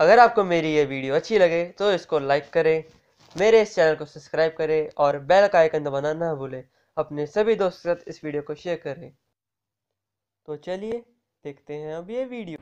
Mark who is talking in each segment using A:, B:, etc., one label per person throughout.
A: अगर आपको मेरी ये वीडियो अच्छी लगे तो इसको लाइक करें, मेरे इस चैनल को सब्सक्राइब करें और बेल का आइकन दबाना ना भूलें। अपने सभी दोस्तों के साथ इस वीडियो को शेयर करें। तो चलिए, देखते हैं अब ये वीडियो।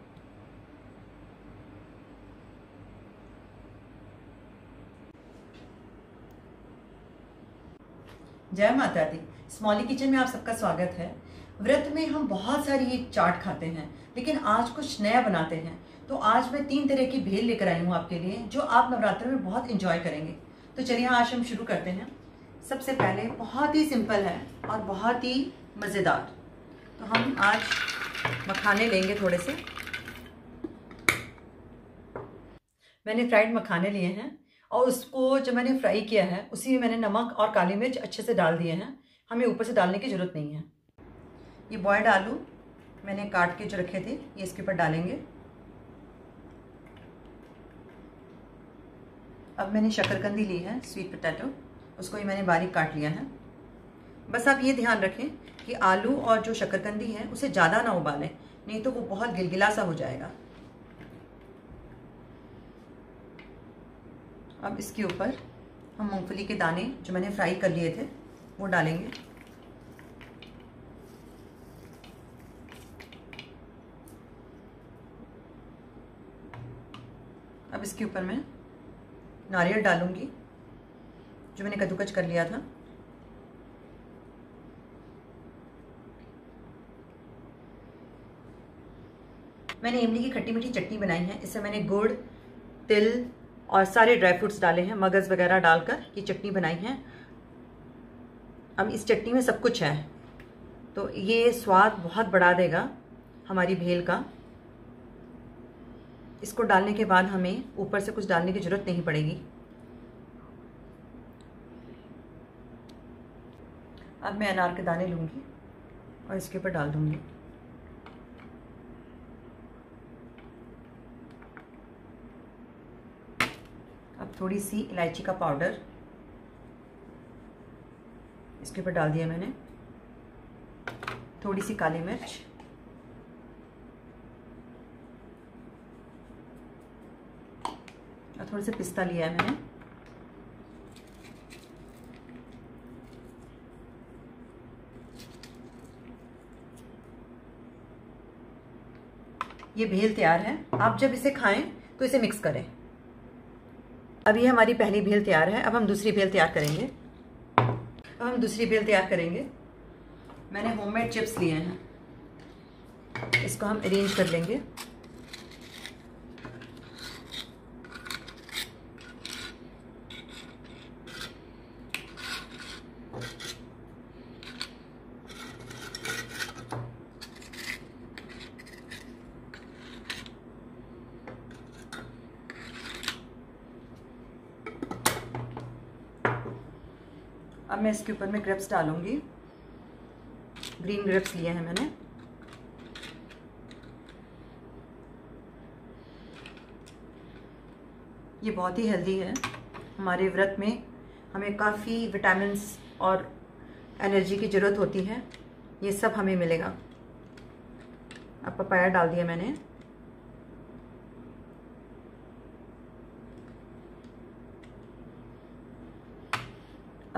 B: जय माता दी। स्मॉली किचन में आप सबका स्वागत है। व्रत में हम बहुत सारी ये चाट खाते हैं, लेकिन आज कुछ नया बनाते हैं। तो आज मैं तीन तरह की भेल लेकर आई हूँ आपके लिए, जो आप नवरात्र में बहुत इंजॉय करेंगे। तो चलिए, आज हम शुरू करते हैं। सबसे पहले, बहुत ही सिंपल है और बहुत ही मज़ेदार। तो हम आज मखाने लेंगे थोड़े से। मैंने फ्राइड मखाने लिए हैं और उसको जो मैंने फ्राई किया है, उसी में मैंने नमक और काली मिर्च अच्छे से डाल दिए हैं। हमें ऊपर से डालने की ज़रूरत नहीं है। ये बॉयल्ड आलू मैंने काट के जो रखे थे, ये इसके ऊपर डालेंगे। अब मैंने शक्करकंदी ली है स्वीट पोटैटो उसको ही मैंने बारीक काट लिया है। बस आप ये ध्यान रखें कि आलू और जो शक्करकंदी है, उसे ज़्यादा ना उबालें, नहीं तो वो बहुत गिलगिला सा हो जाएगा। अब इसके ऊपर हम मूंगफली के दाने जो मैंने फ्राई कर लिए थे, वो डालेंगे। अब इसके ऊपर मैं नारियल डालूँगी, जो मैंने कद्दूकच कर लिया था। मैंने इमली की खट्टी मीठी चटनी बनाई है। इससे मैंने गुड़, तिल और सारे ड्राई फ्रूट्स डाले हैं। मगज़ वगैरह डालकर ये चटनी बनाई है। अब इस चटनी में सब कुछ है। तो ये स्वाद बहुत बढ़ा देगा हमारी भेल का। इसको डालने के बाद हमें ऊपर से कुछ डालने की ज़रूरत नहीं पड़ेगी। अब मैं अनार के दाने लूँगी और इसके ऊपर डाल दूँगी। अब थोड़ी सी इलायची का पाउडर इसके ऊपर डाल दिया मैंने। थोड़ी सी काली मिर्च और थोड़ा सा पिस्ता लिया है मैंने। ये भेल तैयार है। आप जब इसे खाएँ तो इसे मिक्स करें। अब ये हमारी पहली भेल तैयार है। अब हम दूसरी भेल तैयार करेंगे। अब हम दूसरी भेल तैयार करेंगे। मैंने होममेड चिप्स लिए हैं। इसको हम अरेंज कर लेंगे। अब मैं इसके ऊपर में ग्रेप्स डालूँगी। ग्रीन ग्रेप्स लिए हैं मैंने। ये बहुत ही हेल्दी है। हमारे व्रत में हमें काफ़ी विटामिन और एनर्जी की ज़रूरत होती है। ये सब हमें मिलेगा। अब पपाया डाल दिया मैंने।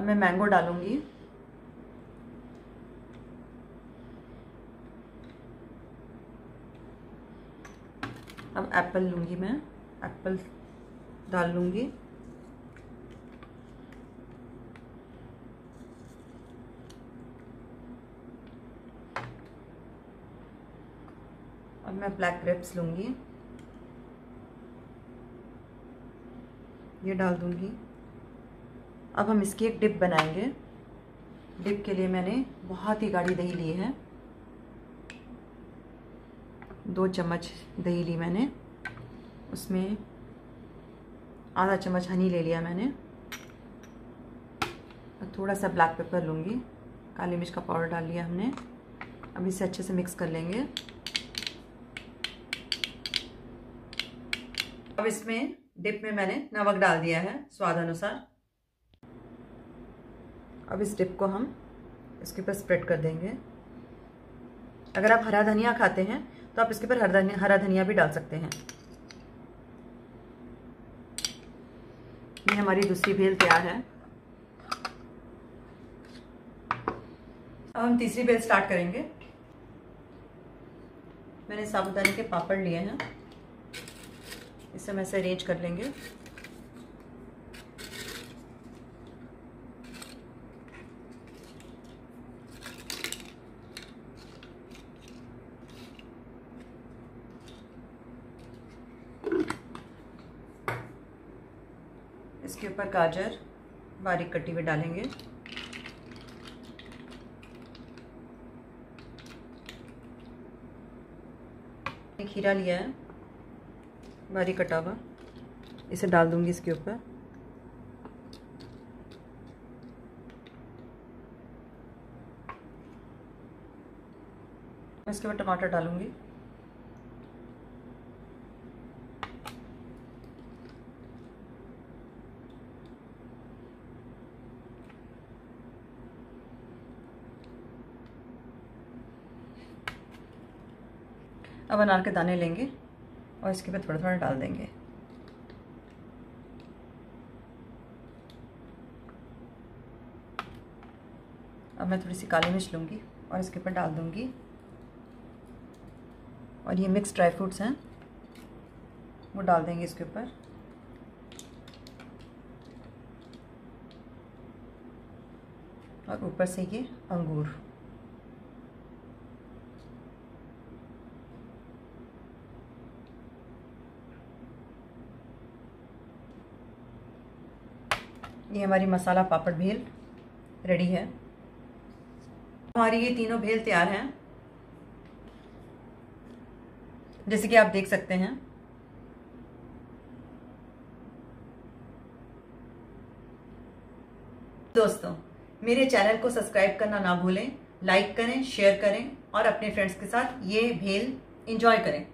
B: अब मैं मैंगो डालूँगी। अब एप्पल लूँगी मैं। एप्पल डाल लूँगी। अब मैं ब्लैक ग्रेप्स लूँगी। ये डाल दूँगी। अब हम इसकी एक डिप बनाएँगे। डिप के लिए मैंने बहुत ही गाढ़ी दही ली है। दो चम्मच दही ली मैंने। उसमें आधा चम्मच हनी ले लिया मैंने। और थोड़ा सा ब्लैक पेपर लूँगी। काली मिर्च का पाउडर डाल लिया हमने। अब इसे अच्छे से मिक्स कर लेंगे। अब इसमें डिप में मैंने नमक डाल दिया है स्वाद अनुसार अब इस डिप को हम इसके ऊपर स्प्रेड कर देंगे। अगर आप हरा धनिया खाते हैं तो आप इसके ऊपर हरा धनिया हरा धनिया भी डाल सकते हैं। ये हमारी दूसरी भेल तैयार है। अब हम तीसरी भेल स्टार्ट करेंगे। मैंने साबुदाने के पापड़ लिए हैं। इसे हम ऐसे अरेंज कर लेंगे। इसके ऊपर गाजर बारीक कटी हुई डालेंगे। खीरा लिया है, बारीक कटा हुआ। इसे डाल दूँगी इसके ऊपर। इसके ऊपर टमाटर डालूँगी। अब अनार के दाने लेंगे और इसके ऊपर थोड़ा थोड़ा डाल देंगे। अब मैं थोड़ी सी काली मिर्च लूँगी और इसके ऊपर डाल दूँगी। और ये मिक्स ड्राई फ्रूट्स हैं, वो डाल देंगे इसके ऊपर। और ऊपर से ये अंगूर। ये हमारी मसाला पापड़ भेल रेडी है। हमारी ये तीनों भेल तैयार हैं। जैसे कि आप देख सकते हैं। दोस्तों, मेरे चैनल को सब्सक्राइब करना ना भूलें, लाइक करें, शेयर करें और अपने फ्रेंड्स के साथ ये भेल एंजॉय करें।